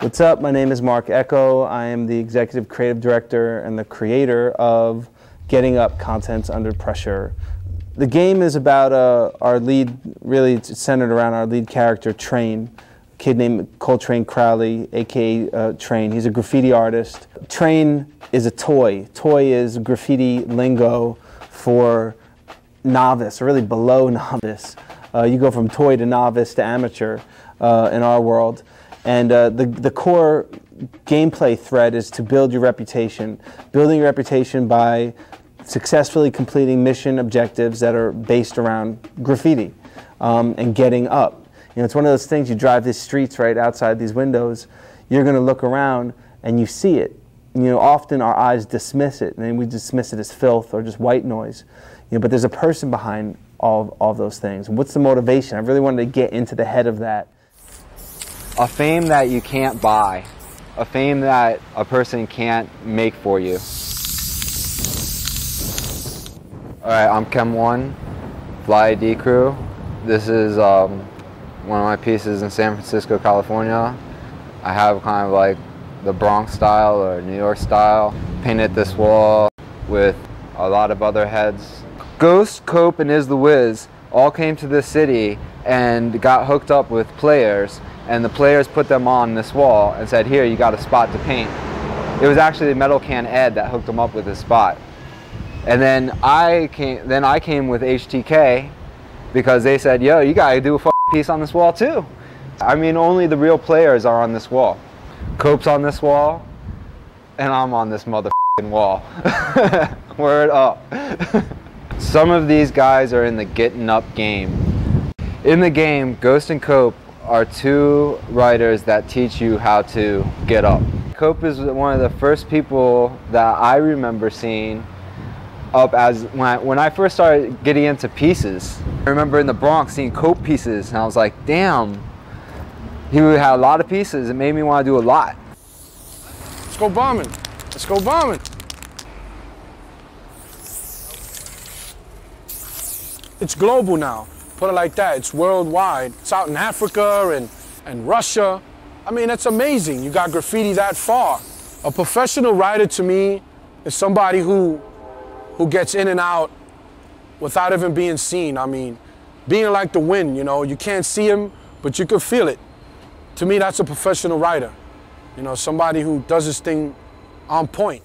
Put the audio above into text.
What's up? My name is Marc Ecko. I am the executive creative director and the creator of Getting Up Contents Under Pressure. The game is about uh, our lead, really centered around our lead character, Trane, a kid named Coltrane Crowley, aka uh, Trane. He's a graffiti artist. Trane is a toy. Toy is graffiti lingo for novice, or really below novice. Uh, you go from toy to novice to amateur uh, in our world. And uh, the, the core gameplay thread is to build your reputation. Building your reputation by successfully completing mission objectives that are based around graffiti um, and getting up. You know, it's one of those things you drive these streets right outside these windows, you're going to look around and you see it. You know, often our eyes dismiss it, and we dismiss it as filth or just white noise. You know, but there's a person behind all, all those things. What's the motivation? I really wanted to get into the head of that a fame that you can't buy, a fame that a person can't make for you. All right, I'm Chem One, Fly ID crew. This is um, one of my pieces in San Francisco, California. I have kind of like the Bronx style or New York style. Painted this wall with a lot of other heads. Ghost, Cope, and IZ the Wiz all came to this city and got hooked up with players and the players put them on this wall and said, here, you got a spot to paint. It was actually Metal Can Ed that hooked them up with this spot. And then I came, then I came with HTK because they said, yo, you gotta do a piece on this wall too. I mean, only the real players are on this wall. Cope's on this wall, and I'm on this motherfucking wall. Word up. Some of these guys are in the getting up game. In the game, Ghost and Cope are two writers that teach you how to get up. Cope is one of the first people that I remember seeing up as when I, when I first started getting into pieces. I remember in the Bronx seeing Cope pieces and I was like, damn, he had a lot of pieces. It made me want to do a lot. Let's go bombing. Let's go bombing. It's global now put it like that. It's worldwide. It's out in Africa and, and Russia. I mean, that's amazing. You got graffiti that far. A professional writer to me is somebody who, who gets in and out without even being seen. I mean, being like the wind, you know, you can't see him, but you can feel it. To me, that's a professional writer. You know, somebody who does his thing on point.